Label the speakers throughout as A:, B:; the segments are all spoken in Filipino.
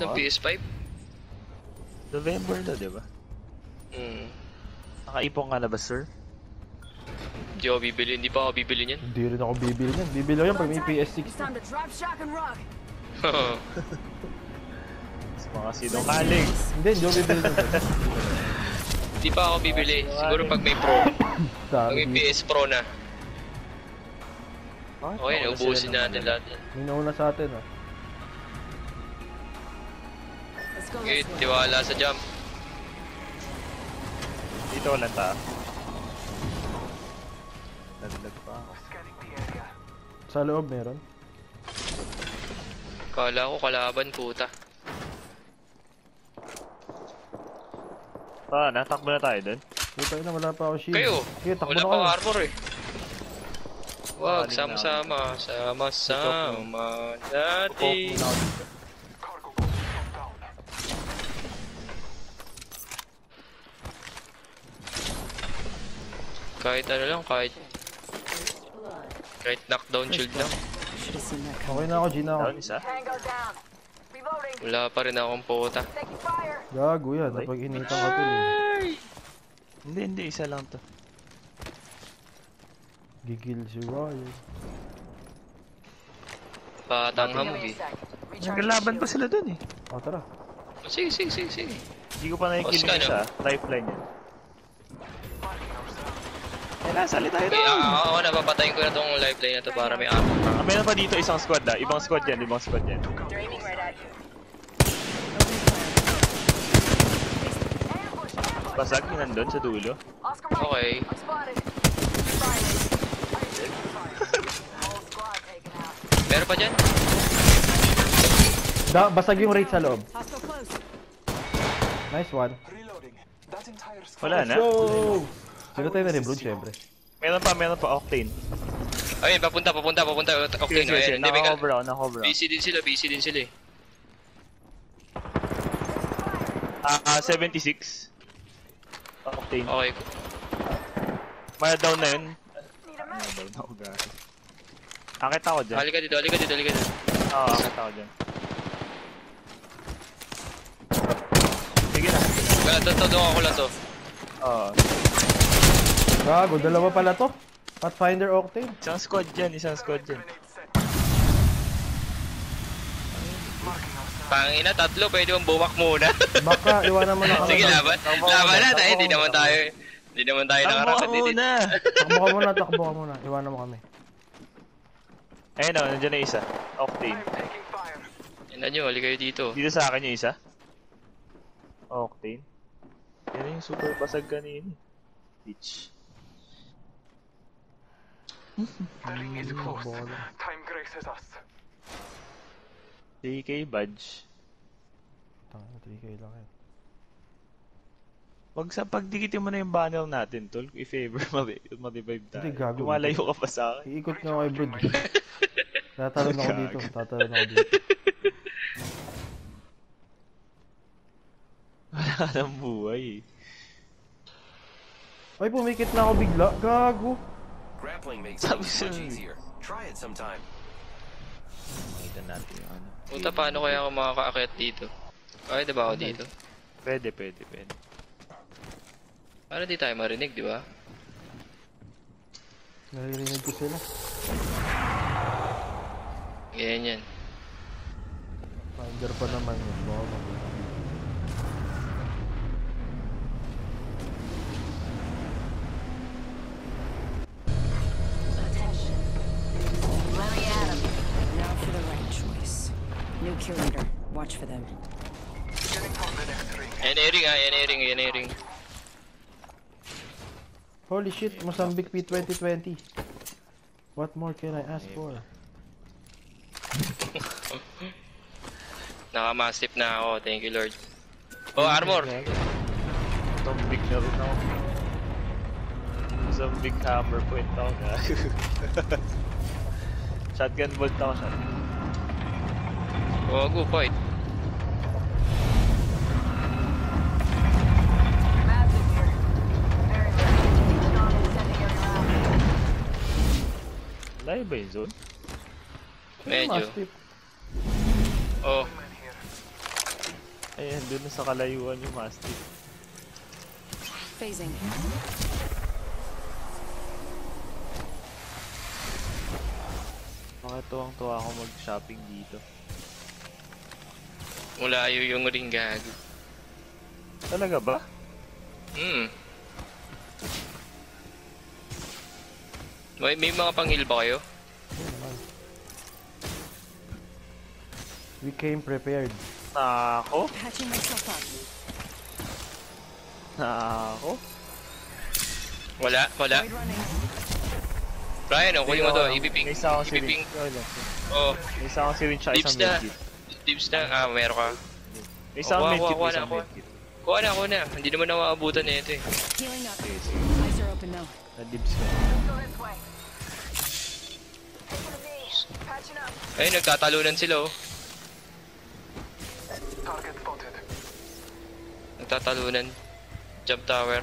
A: ng PS5?
B: November na, di ba?
A: Hmm.
B: Nakaipon ka na ba, sir?
A: Hindi ako bibili. Hindi pa ako bibili niyan.
C: Hindi rin ako bibili niyan. Bibili ko yan pag may
D: It's
C: PS6.
D: time to drop, shock, and rock.
B: Sa mga sinungaling.
C: Hindi, hindi ako bibili niyan.
A: Hindi pa ako bibili. Siguro pag may Pro. Pag may. PS Pro na. Okay,
B: nauna
A: ubusin
B: sila ng
A: natin lahat yan.
C: May nauna sa atin ah.
A: Okay, tiwala sa jump.
B: Dito walang ta. Naglag pa ako.
C: Sa loob meron.
A: Kala ko kalaban puta.
B: Ah, natakbo na tayo dun.
C: Puta na, wala pa ako shield.
A: Kayo!
C: Sige, takbo
A: Wala
C: na kayo.
A: armor eh. Wag, sama-sama. Sama-sama. Dati.
B: Muna ako dito.
A: Kahit ano lang, kahit... Kahit knockdown shield lang.
C: Okay na ako, G na ako.
B: Down isa.
A: Wala pa rin akong puta.
C: Gago yan, napag initan ka to eh.
B: Hindi, hindi. Isa lang to.
C: Gigil si Ryan.
A: Eh.
D: sec. Recharge
B: Naglalaban pa sila dun eh.
C: O tara.
A: Sige, sige, sige, sige.
B: Hindi ko pa
A: no?
B: isa. Lifeline yan. Eh, nasa tayo
A: Okay, ah, ako napapatayin ko na tong lifeline na to para may ammo.
B: Ah, meron pa dito isang squad ah. Ibang squad yan, ibang squad yan. Basag yung nandun sa dulo.
A: Okay. Meron pa dyan?
C: Da, basag yung rate sa loob. Nice one.
B: Wala na.
C: Go! Sino tayo na reload, syempre.
B: Meron pa, meron pa. Octane.
A: Ayun, papunta, papunta, papunta.
B: Sige,
A: no,
B: sige, sige.
A: ka-
B: Naka-cover ako, naka-cover.
A: Busy din sila, busy din sila eh.
B: Ah, ah, 76. Octane.
A: Okay.
B: Maya down na yun. Down ako, guys. Akit ako dyan.
A: Halika dito, halika dito, halika dito.
B: Oo, akit ako dyan. Sige na.
A: Wala, to, to, doon ako lang to.
B: Oo.
C: Gago, dalawa pala to. Pathfinder Octane.
B: Isang squad dyan, isang squad dyan.
A: Pangina, tatlo, pwede mong bumak muna.
C: Baka, iwanan mo na kami.
A: Sige, laban. Laban na tayo, hindi naman tayo. Hindi naman tayo
B: Takbo ka muna!
C: Takbo ka muna, takbo ka muna. Iwanan mo kami.
B: Ayun o, nandiyan na isa. Octane.
A: Yan nyo, halika kayo dito.
B: Dito sa akin yung isa. Octane. Yan yung super basag kanina. Bitch.
E: Ring is close. Time graces us.
B: DK badge.
C: Tanga, 3k lang yan.
B: Wag sa pagdikitin mo na yung banner natin, tol. If ever ma-revive tayo.
C: Hindi, gago.
B: Lumalayo ka pa sa akin.
C: Iikot nga kay Brad. Tatalon ako dito. Tatalon ako dito.
B: Wala ka ng buhay eh.
C: Ay, pumikit na ako bigla. Gago.
F: Grappling makes
B: Sabi
F: things much easier. Try it sometime.
B: Makita natin yung ano.
A: Puta, paano kaya ako makakaakyat dito? Kaya diba ako dito?
B: Pwede, pwede, pwede.
A: Para di tayo marinig, di ba?
C: Naririnig ko sila.
A: Ganyan yan.
C: Finder pa naman yun. Baka mag-
A: Yan airing.
C: Holy shit, Mozambique P2020. What more can I ask for?
A: Naka-massive na ako, thank you Lord. Oh, armor!
B: Itong big na rin ako. Isang big hammer point ako na. shotgun bolt ako shotgun.
A: Oh, go fight.
B: Layo ba yung zone?
A: Medyo. Oh.
B: Ayan, dun sa kalayuan yung Mastiff.
D: Phasing.
B: Bakit tuwang-tuwa ako mag-shopping dito?
A: Mulayo yung ring gago.
B: Talaga ba?
A: Hmm. May, may mga pang-heal ba kayo?
C: We came prepared.
B: Nako? Nako?
A: Wala, wala. Brian, oh, kunin mo to.
B: May
A: Ibiping.
B: isa akong
A: Ibiping.
B: Oh, lang.
A: Oh,
B: May isa akong syringe tsaka
A: Lips
B: isang
A: na.
B: medkit.
A: tips na. Ah, meron ka.
B: May isa akong
A: Oh,
B: medkit,
A: kuha,
B: may isang
A: na, kuha.
B: medkit.
A: Kuha na, kuha na. Hindi naman na maabutan na ito eh.
D: Healing up.
B: Okay, sige.
D: Eyes are open now.
B: Na-dibs ko.
A: Ay, nagtatalunan sila oh.
E: Target spotted.
A: Nagtatalunan. Jump tower.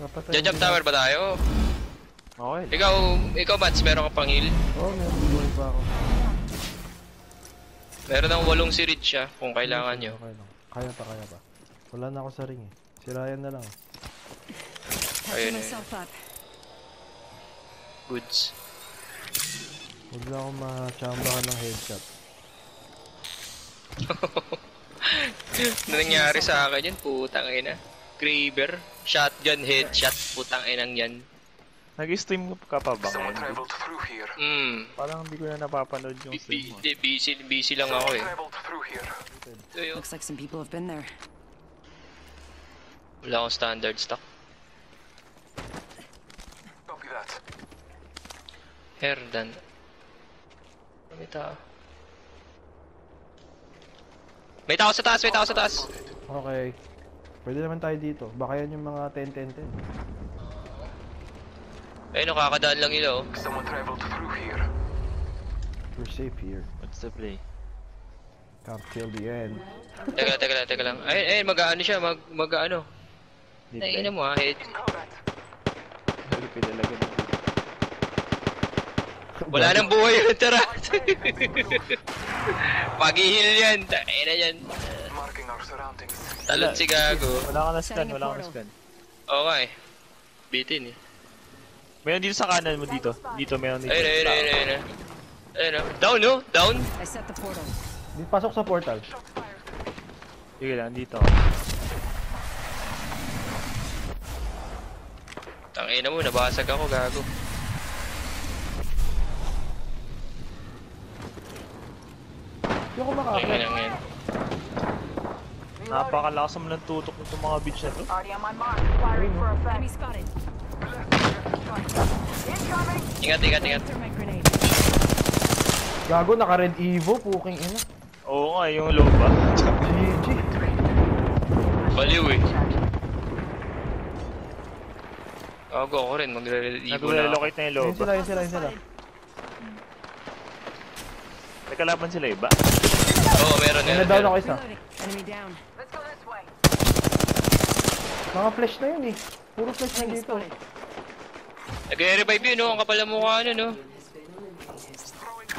C: Dapat
A: Diyan jump tower ba tayo?
B: Okay.
A: Ikaw, ikaw Mats, meron ka pang heal?
C: Oo, oh, meron buhay pa ako.
A: Meron ng walong si Rich ah, kung kailangan nyo.
C: Okay lang. Kaya pa, kaya pa. Wala na ako sa ring eh. Sirayan na lang.
D: Patching myself up.
A: Goods.
C: Huwag na ako machambahan ng headshot.
A: Ano nangyari sa akin yun? Putang ina. Graver. Shotgun headshot. Putang inang yan.
B: Nag-stream ka pa ba
E: Someone traveled through here.
A: Hmm.
B: Parang hindi ko na napapanood yung stream mo.
A: busy, busy lang ako eh.
D: Looks like some people have been there.
A: Wala akong standard stock.
E: Copy that.
A: Herdan. May tao. May tao sa taas, may tao sa taas.
C: Okay. Pwede naman tayo dito. Baka yan yung mga 10-10-10.
A: Ayun, no, kakadaan lang nila oh.
E: Someone traveled through here.
C: We're safe here.
B: What's the play?
C: Can't kill the end.
A: Teka lang, teka lang, teka lang. Ayun, ayun, mag-ano siya, mag, mag-ano. Naina mo ha, head.
B: Halipin talaga.
A: Wala nang buhay yun, tara. Pag-heal yan, yan.
E: Marking our surroundings.
A: Talon si Gago.
B: Wala ka na scan, wala ka na scan.
A: Oo nga eh. Bitin eh.
B: Meron dito sa kanan mo dito. Dito meron dito.
A: Ayun, ayun, ayun, ayun. Ayun oh. Down no? Down?
D: I set the portal.
C: Pasok sa portal.
B: Sige lang, dito.
A: Tangina mo, nabasag ako, Gago.
C: Hindi ako makakit.
A: lang yan.
B: Napakalakas ng tutok nito mga beach na to.
A: Ingat, ingat, ingat.
C: Gago, naka-red evo. Puking ina.
B: Oo nga, yung low ba?
C: GG.
A: Baliw eh. Gago ako rin, magre-ibo na ako.
B: Nag-relocate na yung
C: Yun sila, yun sila, yun sila.
B: May kalaban sila iba?
A: Oo, meron,
C: May
A: meron.
C: na-down ako isa.
D: Enemy down.
C: Mga flash na yun eh. Puro flash na dito.
A: Nag-revive yun, no? Ang kapal ng mukha nun, no?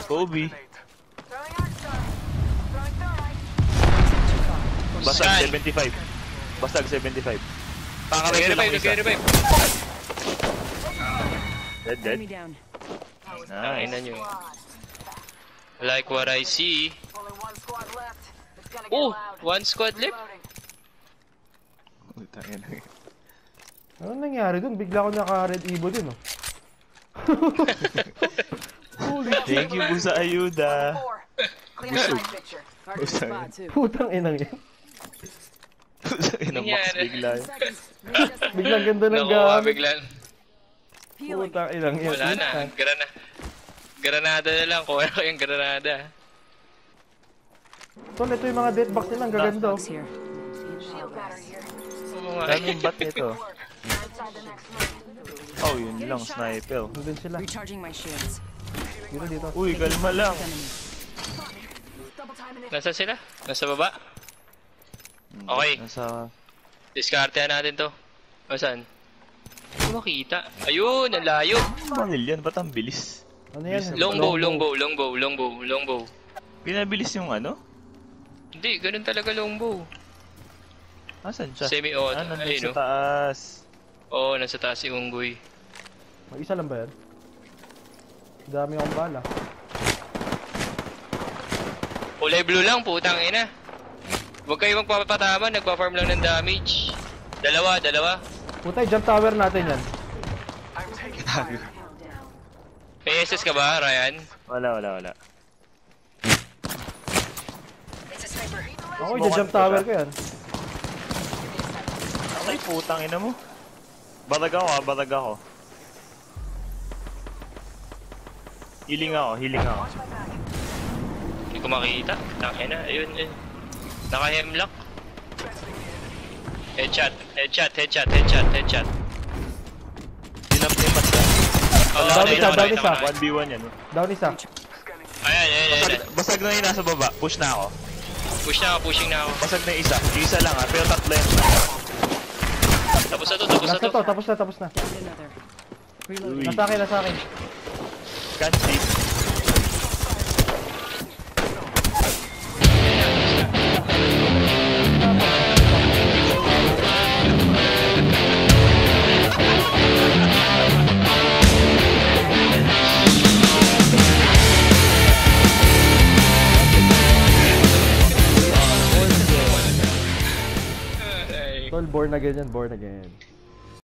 B: Kobe. Basag 75. Basag 75. Pakaragay lang
A: Nag-revive,
B: isa.
A: nag-revive.
B: Dead, dead.
D: Enemy down.
A: Tangina
B: Nice.
A: nyo. Like what I see. Oh, one squad left.
B: Utangin.
C: Ano nangyari dun? Bigla ko naka-red evo din oh. Holy
B: Thank you po sa ayuda.
D: Spot too.
C: putang inang yan.
B: Ina max
A: Nangyari.
B: bigla.
C: Biglang ganda ng
A: Nakuha
C: gamit.
D: Healing.
C: Putang inang yan.
A: Wala na. Grana. Granada na lang. Kuha na kayong granada.
C: Tol, ito yung mga deathbox nila. Ang gaganda oh.
A: Oo nga.
B: Daming bat nito. Oh, yun lang, sniper.
C: Ano din sila. Dito, dito.
B: Uy, kalma lang.
A: Nasa sila? Nasa baba? Okay.
B: Nasa...
A: Diskartehan natin to. O saan? Hindi makita. Ayun, ang layo.
B: Manil yan, ba't ang bilis?
C: Ano yan?
A: Longbow, longbow, longbow, longbow, longbow.
B: Pinabilis yung ano?
A: Hindi, ganun talaga longbow.
B: Asan siya?
A: Semi-auto.
B: Ah, nandun sa
A: no?
B: taas.
A: Oo, nasa taas si Unggoy.
C: Mag-isa lang ba yan? Dami akong bala.
A: Kulay blue lang, putang ina. Huwag kayo magpapatama, nagpa-farm lang ng damage. Dalawa, dalawa.
C: Putay, jump tower natin yan.
E: Fire.
A: May SS ka ba, Ryan?
B: Wala, wala, wala.
C: Ako,
B: Smoke
C: jump
B: ko
C: tower ko yan.
B: Ay, putang ina mo. Balag ako, ah, balag ako. Healing ako, healing ako.
A: Hindi ko makita. Tangina, ayun, ayun. Naka-hemlock. Headshot, headshot, headshot, headshot, headshot.
B: Dinap-dipat ka.
A: Oh,
C: Down isa, down isa.
A: ayun.
B: 1v1 yan.
C: Down isa.
A: Ayan, ayan, ayan.
B: Basag, basag na yung nasa baba. Push na ako.
A: Push na ako, pushing na ako.
B: Basag na yung isa. Yung isa lang ah, pero tatlo yan.
A: Tapos na to, tapos na to.
C: na to, tapos na, tapos na. Nasa akin, nasa akin.
B: can't see.
C: Born again yan, born again.